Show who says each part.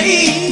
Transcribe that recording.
Speaker 1: say